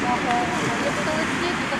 然后我们一都是积极的